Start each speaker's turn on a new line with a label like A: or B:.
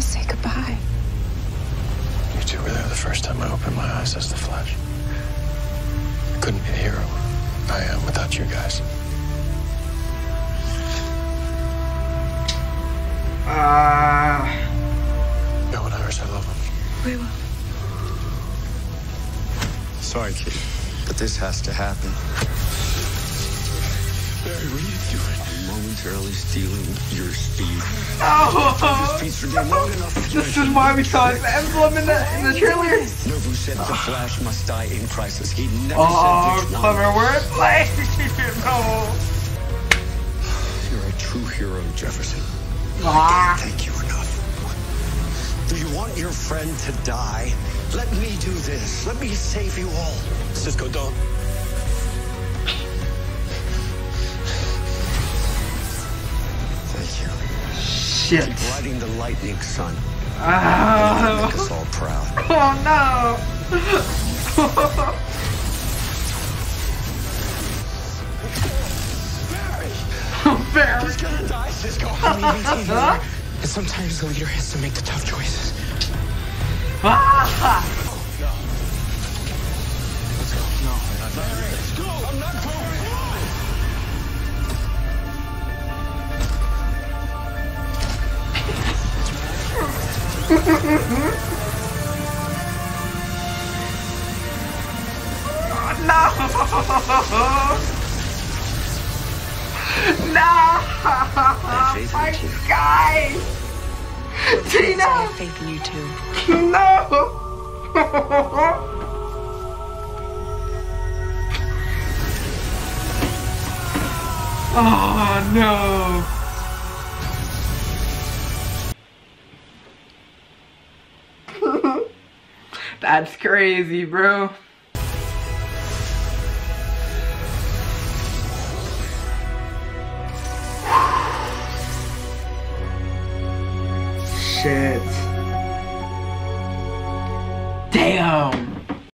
A: say goodbye.
B: You two were there the first time I opened my eyes as the Flash. I couldn't be the hero I am without you guys.
C: Ah.
B: Go and Iris, I love him.
A: We will.
B: Sorry, kid, but this has to happen. What are you doing?
D: I'm momentarily stealing your speed.
C: Oh.
D: Speeds for day long enough.
C: This is why we saw his emblem in the in the trailer.
D: Novu said the Flash must die in crisis. He never
C: Oh,
D: said which
C: clever
D: one.
C: wordplay. no.
D: You're a true hero, Jefferson.
C: Ah.
D: Thank you enough. Do you want your friend to die? Let me do this. Let me save you all.
B: Cisco, don't.
C: Shit.
D: Keep riding the lightning, son.
C: Ah.
D: Make us all proud.
C: Oh no. Barry.
D: He's gonna die, Cisco.
E: And sometimes the leader has to make the tough choices.
C: Ah. No! Let's go. No!
D: Faith in
C: My guy!
A: I
C: Tina!
A: have faith in you too.
C: No! Oh no! That's crazy, bro. Shit.